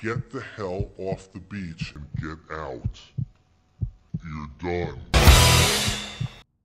Get the hell off the beach and get out. You're done.